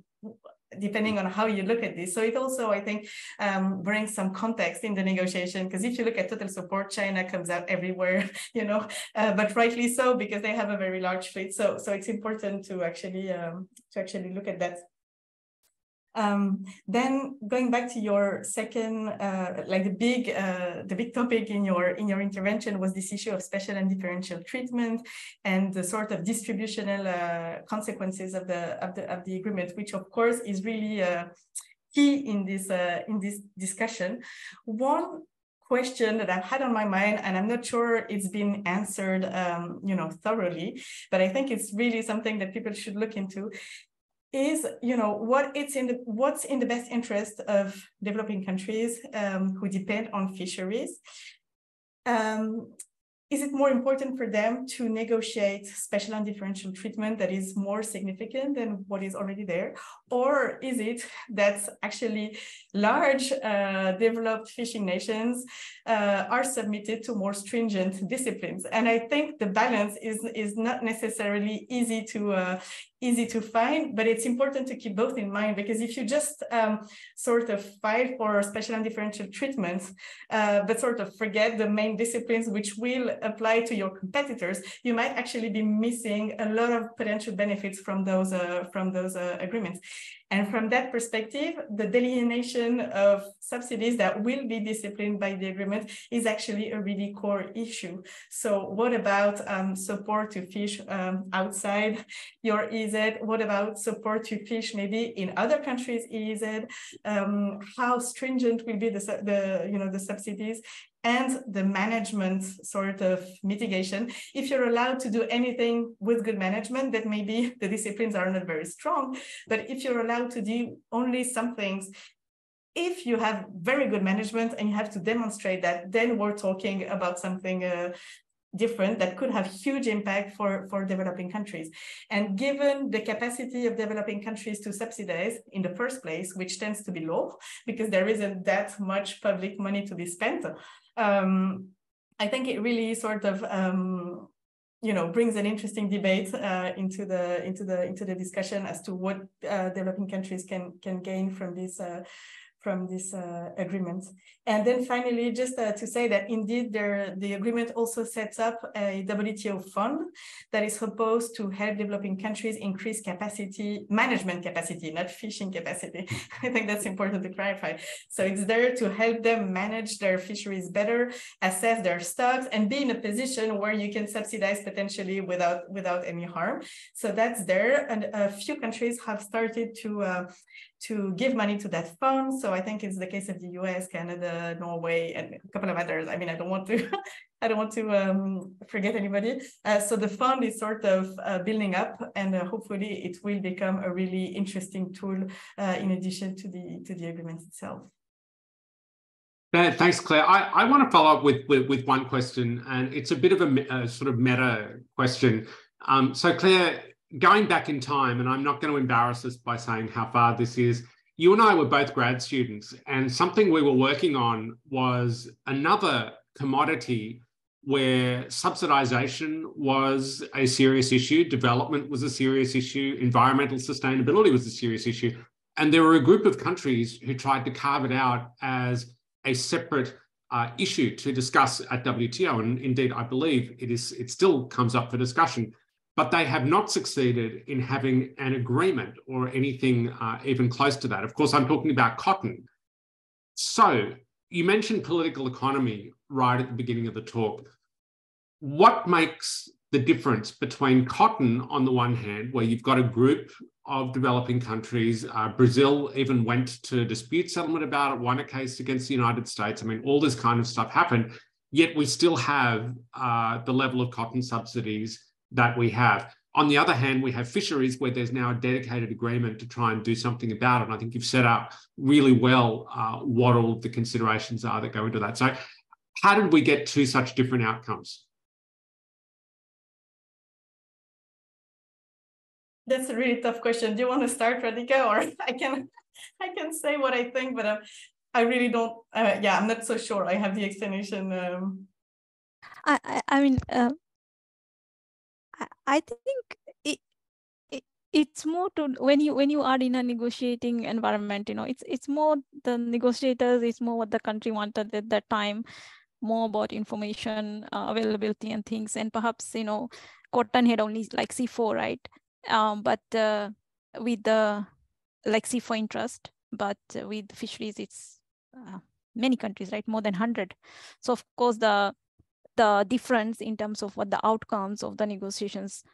depending on how you look at this. So it also, I think, um, brings some context in the negotiation because if you look at total support, China comes out everywhere, (laughs) you know, uh, but rightly so because they have a very large fleet. So so it's important to actually um, to actually look at that. Um, then going back to your second, uh, like the big, uh, the big topic in your in your intervention was this issue of special and differential treatment and the sort of distributional uh, consequences of the of the of the agreement, which of course is really uh, key in this uh, in this discussion. One question that I've had on my mind, and I'm not sure it's been answered, um, you know, thoroughly, but I think it's really something that people should look into, is you know what it's in the what's in the best interest of developing countries um, who depend on fisheries um, is it more important for them to negotiate special and differential treatment that is more significant than what is already there? Or is it that actually large uh, developed fishing nations uh, are submitted to more stringent disciplines? And I think the balance is, is not necessarily easy to, uh, easy to find, but it's important to keep both in mind because if you just um, sort of fight for special and differential treatments, uh, but sort of forget the main disciplines which will apply to your competitors, you might actually be missing a lot of potential benefits from those uh, from those uh, agreements. And from that perspective, the delineation of subsidies that will be disciplined by the agreement is actually a really core issue. So what about um, support to fish um, outside your EEZ? What about support to fish maybe in other countries' EEZ? Um, how stringent will be the, the, you know, the subsidies? and the management sort of mitigation. If you're allowed to do anything with good management, that maybe the disciplines are not very strong, but if you're allowed to do only some things, if you have very good management and you have to demonstrate that, then we're talking about something uh, different that could have huge impact for, for developing countries. And given the capacity of developing countries to subsidize in the first place, which tends to be low because there isn't that much public money to be spent, um, I think it really sort of um, you know brings an interesting debate uh, into the into the into the discussion as to what uh, developing countries can can gain from this uh, from this uh, agreement. And then finally, just uh, to say that indeed there, the agreement also sets up a WTO fund that is supposed to help developing countries increase capacity, management capacity, not fishing capacity. (laughs) I think that's important to clarify. So it's there to help them manage their fisheries better, assess their stocks, and be in a position where you can subsidize potentially without, without any harm. So that's there. And a few countries have started to uh, to give money to that fund. So I think it's the case of the US, Canada, Norway, and a couple of others. I mean, I don't want to, (laughs) I don't want to um, forget anybody. Uh, so the fund is sort of uh, building up, and uh, hopefully it will become a really interesting tool uh, in addition to the to the agreement itself. Thanks, Claire. I, I want to follow up with, with, with one question, and it's a bit of a, a sort of meta question. Um, so, Claire, going back in time, and I'm not going to embarrass us by saying how far this is, you and I were both grad students, and something we were working on was another commodity where subsidization was a serious issue, development was a serious issue, environmental sustainability was a serious issue. And there were a group of countries who tried to carve it out as a separate uh, issue to discuss at WTO. And indeed, I believe it is it still comes up for discussion, but they have not succeeded in having an agreement or anything uh, even close to that. Of course, I'm talking about cotton. So you mentioned political economy right at the beginning of the talk. What makes the difference between cotton on the one hand, where you've got a group of developing countries, uh, Brazil even went to dispute settlement about it, won a case against the United States. I mean, all this kind of stuff happened, yet we still have uh, the level of cotton subsidies that we have. On the other hand, we have fisheries where there's now a dedicated agreement to try and do something about it. And I think you've set out really well uh, what all the considerations are that go into that. So, how did we get two such different outcomes? That's a really tough question. Do you want to start, Radika, or (laughs) I can, I can say what I think, but um, I really don't. Uh, yeah, I'm not so sure. I have the explanation. Um... I, I, I mean, uh, I, think it, it it's more to when you when you are in a negotiating environment, you know, it's it's more the negotiators. It's more what the country wanted at that time, more about information uh, availability and things, and perhaps you know, cotton had only like C4, right? um, but uh, with the like C for interest, but with fisheries, it's uh, many countries, right? More than 100. So of course, the the difference in terms of what the outcomes of the negotiations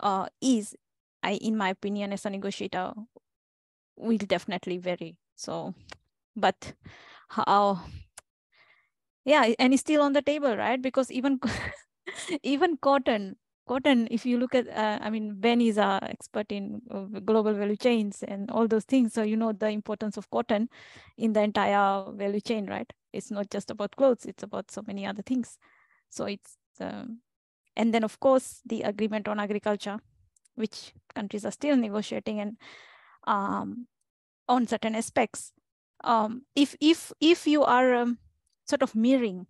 uh, is, I, in my opinion, as a negotiator, will definitely vary. So, but how, yeah, and it's still on the table, right? Because even (laughs) even cotton cotton if you look at uh, i mean ben is a expert in uh, global value chains and all those things so you know the importance of cotton in the entire value chain right it's not just about clothes it's about so many other things so it's and then of course the agreement on agriculture which countries are still negotiating and um, on certain aspects. Um, if if if you are um, sort of mirroring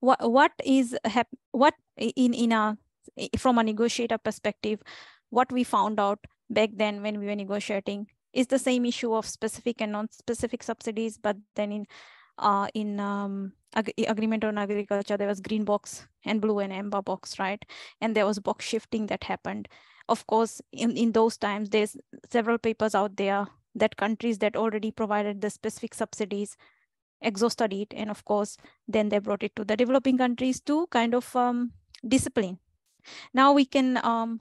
what what is hap- what in in a from a negotiator perspective what we found out back then when we were negotiating is the same issue of specific and non-specific subsidies but then in uh, in um, ag agreement on agriculture there was green box and blue and amber box right and there was box shifting that happened of course in in those times there's several papers out there that countries that already provided the specific subsidies exhausted it. And of course, then they brought it to the developing countries to kind of um, discipline. Now we can, um,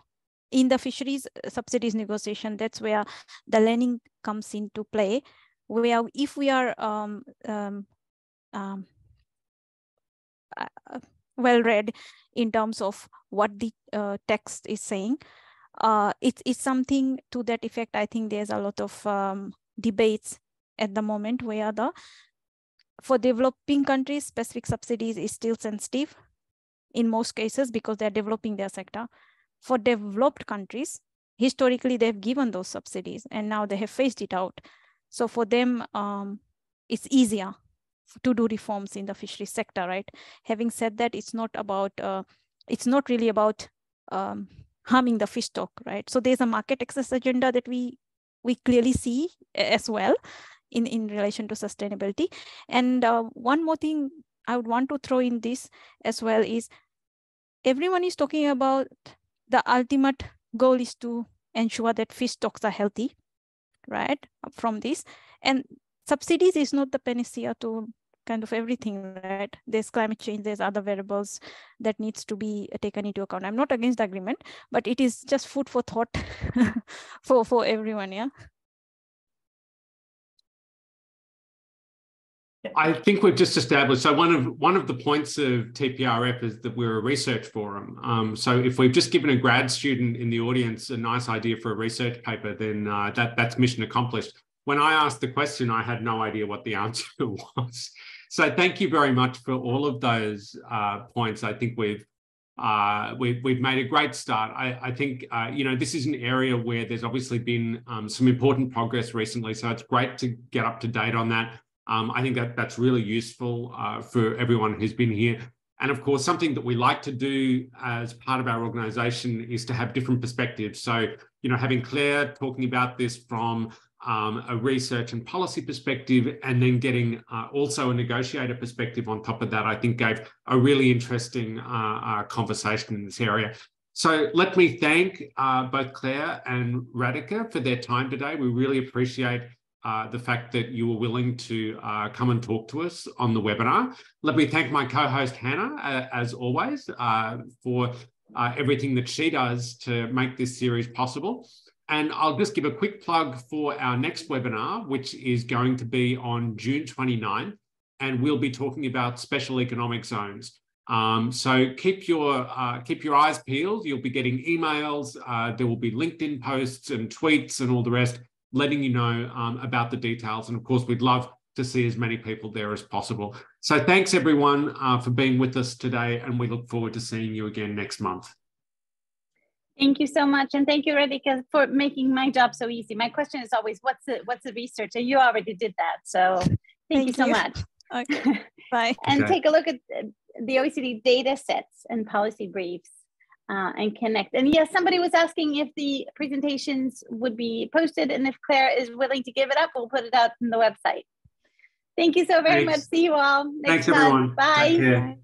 in the fisheries subsidies negotiation, that's where the learning comes into play, where if we are um, um, um uh, well read in terms of what the uh, text is saying, uh, it's, it's something to that effect. I think there's a lot of um, debates at the moment where the for developing countries, specific subsidies is still sensitive in most cases because they're developing their sector. For developed countries, historically they've given those subsidies and now they have phased it out. So for them, um, it's easier to do reforms in the fisheries sector, right? Having said that, it's not about, uh, it's not really about um, harming the fish stock, right? So there's a market access agenda that we we clearly see as well in, in relation to sustainability. And uh, one more thing I would want to throw in this as well is everyone is talking about the ultimate goal is to ensure that fish stocks are healthy, right, from this. And subsidies is not the panacea to kind of everything, right? There's climate change, there's other variables that needs to be taken into account. I'm not against the agreement, but it is just food for thought (laughs) for, for everyone, yeah? I think we've just established. So one of one of the points of TPRF is that we're a research forum. Um, so if we've just given a grad student in the audience a nice idea for a research paper, then uh, that that's mission accomplished. When I asked the question, I had no idea what the (laughs) answer was. So thank you very much for all of those uh, points. I think we've uh, we, we've made a great start. I, I think, uh, you know, this is an area where there's obviously been um, some important progress recently. So it's great to get up to date on that. Um, I think that that's really useful uh, for everyone who's been here. And of course, something that we like to do as part of our organization is to have different perspectives. So, you know, having Claire talking about this from um, a research and policy perspective, and then getting uh, also a negotiator perspective on top of that, I think gave a really interesting uh, uh, conversation in this area. So let me thank uh, both Claire and Radika for their time today. We really appreciate uh, the fact that you were willing to uh, come and talk to us on the webinar. Let me thank my co-host Hanna, as always, for everything that she does to make this series possible. And I'll just give a quick plug for our next webinar, which is going to be on June 29, and we'll be talking about special economic zones. Um, so keep your uh, keep your eyes peeled. You'll be getting emails. Uh, there will be LinkedIn posts and tweets and all the rest, letting you know um, about the details. And of course, we'd love to see as many people there as possible. So thanks everyone uh, for being with us today, and we look forward to seeing you again next month. Thank you so much, and thank you, Radika, for making my job so easy. My question is always, what's the what's the research? And you already did that, so thank, thank you so you. much. (laughs) Okay. (laughs) Bye. and okay. take a look at the OECD data sets and policy briefs. Uh, and connect. And yes, somebody was asking if the presentations would be posted, and if Claire is willing to give it up, we'll put it out on the website. Thank you so very Thanks. much. See you all next Thanks, time. everyone. Bye.